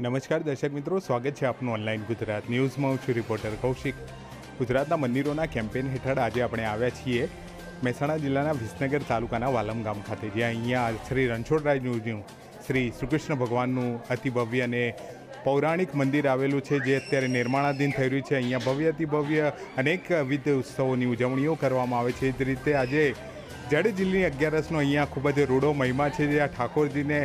નમસ્કાર દર્શક મિત્રો, સ્વાગત છે આપનું ઓનલાઈન ગુજરાત ન્યૂઝમાં. હું છું રિપોર્ટર કૌશિક. ગુજરાતના મંદિરોના કેમ્પેન હેઠળ આજે આપણે આવ્યા છીએ મહેસાણા જિલ્લાના વિસનગર તાલુકાના વાલમ ગામ ખાતે, જ્યાં અહીંયા શ્રી રણછોડરાયનું શ્રી શ્રીકૃષ્ણ ભગવાનનું અતિ ભવ્ય અને પૌરાણિક મંદિર આવેલું છે, જે અત્યારે નિર્માણાધીન થઈ રહ્યું છે. અહીંયા ભવ્ય અતિ ભવ્ય અનેકવિધ ઉત્સવોની ઉજવણીઓ કરવામાં આવે છે. જ રીતે આજે જડ જિલ્લાની અગિયારસનો અહીંયા ખૂબ જ રૂડો મહિમા છે જે આ ઠાકોરજીને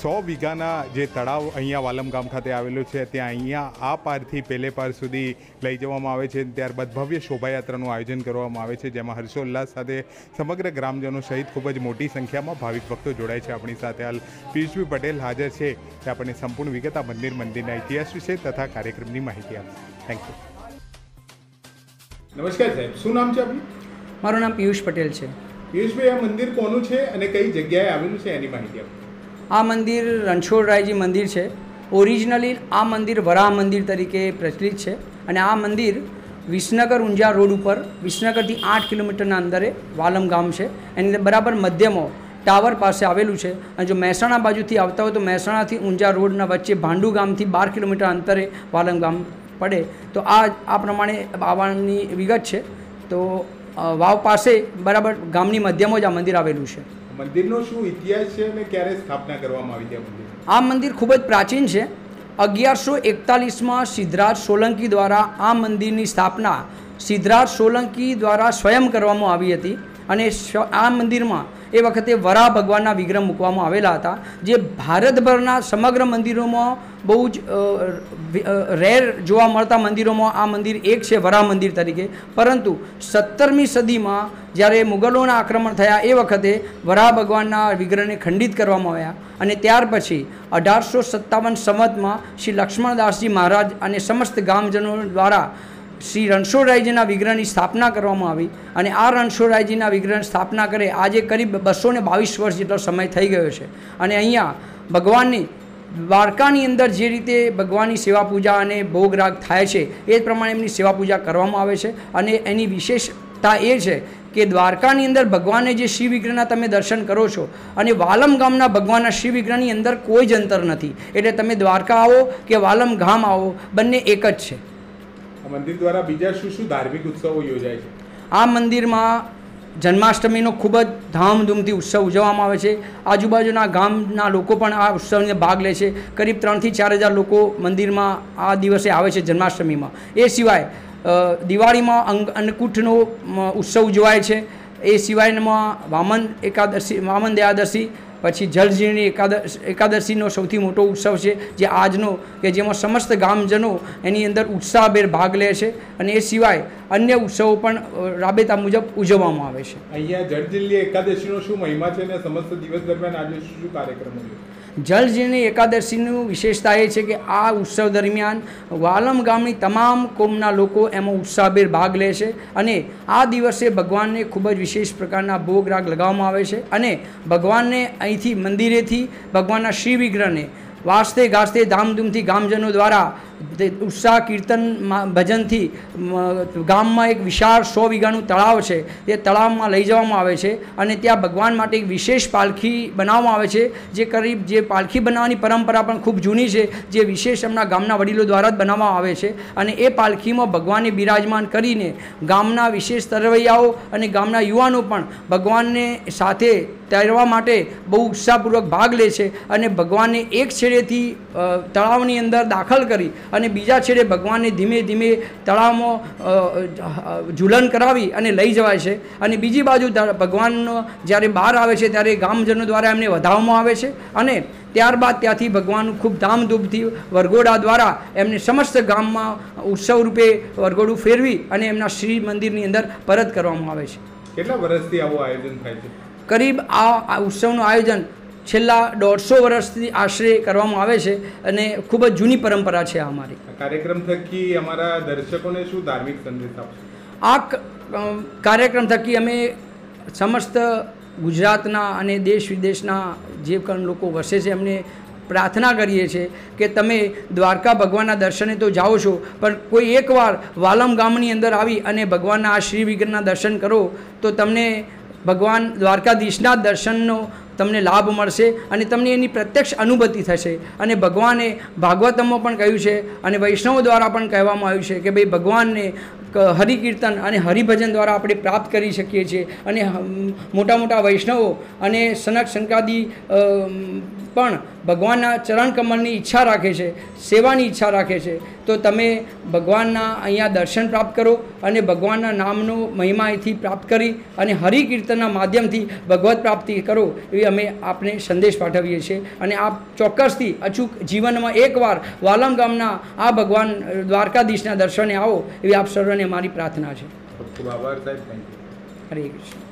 સો વીઘાના જે તળાવ અહીંયા વાલમ ગામ ખાતે આવેલું છે ત્યાં અહીંયા આ પારથી પેલે પાર સુધી લઈ જવામાં આવે છે. ત્યારબાદ ભવ્ય શોભાયાત્રાનું આયોજન કરવામાં આવે છે જેમાં હર્ષોલ્લાસ સાથે સમગ્ર ગ્રામજનો સહિત ખૂબ જ મોટી સંખ્યામાં ભાવિક ભક્તો જોડાય છે. આપણી સાથે હાલ પિયુષભાઈ પટેલ હાજર છે. તે આપણને સંપૂર્ણ વિગત આ મંદિર મંદિરના ઇતિહાસ વિશે તથા કાર્યક્રમની માહિતી આપશે. થેન્ક યુ નમસ્કાર સાહેબ શું નામ છે આપનું? મારું નામ પિયુષ પટેલ છે. પિયુષભાઈ આ મંદિર કોનું છે અને કઈ જગ્યાએ આવેલું છે એની માહિતી આપો. આ મંદિર રણછોડરાયજી મંદિર છે. ઓરિજિનલી આ મંદિર વરાહ મંદિર તરીકે પ્રચલિત છે અને આ મંદિર વિસનગર ઊંઝા રોડ ઉપર, વિસનગરથી આઠ કિલોમીટરના અંદરે વાલમ ગામ છે. એની બરાબર મધ્યમાં ટાવર પાસે આવેલું છે. અને જો મહેસાણા બાજુથી આવતા હોય તો મહેસાણાથી ઊંઝા રોડના વચ્ચે ભાંડુ ગામથી બાર કિલોમીટર અંતરે વાલમ ગામ પડે. તો આ આ પ્રમાણે આવવાની વિગત છે. તો વાવ પાસે બરાબર ગામની મધ્યમાં જ આ મંદિર આવેલું છે. મંદિરનો શું ઇતિહાસ છે અને ક્યારે સ્થાપના કરવામાં આવી હતી આ મંદિર? આ મંદિર ખૂબ જ પ્રાચીન છે. અગિયારસો એકતાલીસમાં સિદ્ધરાજ સોલંકી દ્વારા આ મંદિરની સ્થાપના સિદ્ધરાજ સોલંકી દ્વારા સ્વયં કરવામાં આવી હતી. અને આ મંદિરમાં એ વખતે વરા ભગવાનના વિગ્રહ મૂકવામાં આવેલા હતા, જે ભારતભરના સમગ્ર મંદિરોમાં બહુ જ રેર જોવા મળતા મંદિરોમાં આ મંદિર એક છે વરા મંદિર તરીકે. પરંતુ સત્તરમી સદીમાં જ્યારે મુગલોના આક્રમણ થયા એ વખતે વરાહ ભગવાનના વિગ્રહને ખંડિત કરવામાં આવ્યા અને ત્યાર પછી અઢારસો સત્તાવન સંવતમાં શ્રી લક્ષ્મણદાસજી મહારાજ અને સમસ્ત ગામજનો દ્વારા શ્રી રણછોડરાયજીના વિગ્રહની સ્થાપના કરવામાં આવી અને આ રણછોડરાયજીના વિગ્રહની સ્થાપના કરે આજે કરીબ બસો બાવીસ વર્ષ જેટલો સમય થઈ ગયો છે. અને અહીંયા ભગવાનની દ્વારકાની અંદર જે રીતે ભગવાનની સેવા પૂજા અને ભોગ રાગ થાય છે, એ પ્રમાણે એમની સેવા પૂજા કરવામાં આવે છે. અને એની વિશેષતા એ છે કે દ્વારકાની અંદર ભગવાનને જે શિવ વિગ્રહના તમે દર્શન કરો છો અને વાલમ ગામના ભગવાનના શિવ વિગ્રહની અંદર કોઈ જ અંતર નથી. એટલે તમે દ્વારકા આવો કે વાલમ ગામ આવો, બંને એક જ છે. મંદિર દ્વારા બીજા શું શું ધાર્મિક ઉત્સવો યોજાય છે? આ મંદિરમાં જન્માષ્ટમીનો ખૂબ જ ધામધૂમથી ઉત્સવ ઉજવવામાં આવે છે. આજુબાજુના ગામના લોકો પણ આ ઉત્સવને ભાગ લે છે. કરીબ ત્રણથી ચાર હજાર લોકો મંદિરમાં આ દિવસે આવે છે જન્માષ્ટમીમાં. એ સિવાય દિવાળીમાં અંગ, અન્નકૂટનો ઉત્સવ ઉજવાય છે. એ સિવાયમાં વામન એકાદશી, વામન દયાદશી પછી જલજીર્ણી એકાદશ એકાદશીનો સૌથી મોટો ઉત્સવ છે, જે આજનો, કે જેમાં સમસ્ત ગામજનો એની અંદર ઉત્સાહભેર ભાગ લે છે અને એ સિવાય અન્ય ઉત્સવો પણ રાબેતા મુજબ ઉજવવામાં આવે છે. અહીંયા જળજિલ્લી એકાદશીનો શું મહિમા છે અને સમસ્ત દિવસ દરમિયાન આજે શું કાર્યક્રમો છે? જલજીર્ણી એકાદશીનું વિશેષતા એ છે કે આ ઉત્સવ દરમિયાન વાલમ ગામની તમામ કોમના લોકો એમાં ઉત્સાહભેર ભાગ લે છે અને આ દિવસે ભગવાનને ખૂબ જ વિશેષ પ્રકારના ભોગ રાગ લગાવવામાં આવે છે અને ભગવાનને અહીંથી મંદિરેથી ભગવાનના શ્રી વિગ્રહને વાસ્તે ગાજતે ધામધૂમથી ગામજનો દ્વારા ઉત્સાહ કીર્તન ભજનથી ગામમાં એક વિશાળ સો વીઘાનું તળાવ છે. તે તળાવમાં લઈ જવામાં આવે છે અને ત્યાં ભગવાન માટે એક વિશેષ પાલખી બનાવવામાં આવે છે. જે કરીબ જે પાલખી બનાવવાની પરંપરા પણ ખૂબ જૂની છે. જે વિશેષ એમના ગામના વડીલો દ્વારા જ બનાવવામાં આવે છે અને એ પાલખીમાં ભગવાનને બિરાજમાન કરીને ગામના વિશેષ તરવૈયાઓ અને ગામના યુવાનો પણ ભગવાનને સાથે તરવા માટે બહુ ઉત્સાહપૂર્વક ભાગ લે છે અને ભગવાનને એક છેડેથી તળાવની અંદર દાખલ કરી અને બીજા છેડે ભગવાનને ધીમે ધીમે તળાવમાં ઝૂલન કરાવી અને લઈ જવાય છે. અને બીજી બાજુ ભગવાનનો જ્યારે બહાર આવે છે ત્યારે ગામજનો દ્વારા એમને વધાવવામાં આવે છે અને ત્યારબાદ ત્યાંથી ભગવાન ખૂબ ધામધૂમથી વરઘોડા દ્વારા એમને સમસ્ત ગામમાં ઉત્સવ રૂપે વરઘોડું ફેરવી અને એમના શ્રી મંદિરની અંદર પરત કરવામાં આવે છે. કેટલા વર્ષથી આવું આયોજન થાય છે? કરીબ આ ઉત્સવનું આયોજન છેલ્લા દોઢસો વર્ષથી આશરે કરવામાં આવે છે અને ખૂબ જ જૂની પરંપરા છે આ અમારી. કાર્યક્રમ થકી અમારા દર્શકોને શું ધાર્મિક સંદેશ આપશે? આ કાર્યક્રમ થકી અમે સમસ્ત ગુજરાતના અને દેશ વિદેશના જે પણ લોકો વસે છે એમને પ્રાર્થના કરીએ છીએ કે તમે દ્વારકા ભગવાનના દર્શને તો જાઓ છો પણ કોઈ એકવાર વાલમ ગામની અંદર આવી અને ભગવાનના આ શ્રી વિગ્રહના દર્શન કરો તો તમને ભગવાન દ્વારકાધીશના દર્શનનો તમને લાભ મળશે અને તમને એની પ્રત્યક્ષ અનુભૂતિ થશે. અને ભગવાને ભાગવતમમાં પણ કહ્યું છે અને વૈષ્ણવો દ્વારા પણ કહેવામાં આવ્યું છે કે ભાઈ ભગવાનને હરિકીર્તન અને હરિભજન દ્વારા આપણે પ્રાપ્ત કરી શકીએ છીએ. અને મોટા મોટા વૈષ્ણવો અને સનક શંકાદી પણ ભગવાનના ચરણ કમળની ઈચ્છા રાખે છે સેવાની ઈચ્છા રાખે છે તો તમે ભગવાનના અહીંયા દર્શન પ્રાપ્ત કરો અને ભગવાનના નામનો મહિમા અહીંથી પ્રાપ્ત કરી અને હરિકીર્તનના માધ્યમથી ભગવત પ્રાપ્તિ કરો એવી અમે આપને સંદેશ પાઠવીએ છીએ. અને આપ ચોક્કસથી અચૂક જીવનમાં એકવાર વાલમ ગામના આ ભગવાન દ્વારકાધીશના દર્શને આવો એવી આપ સર્વને મારી પ્રાર્થના છે. હરે કૃષ્ણ.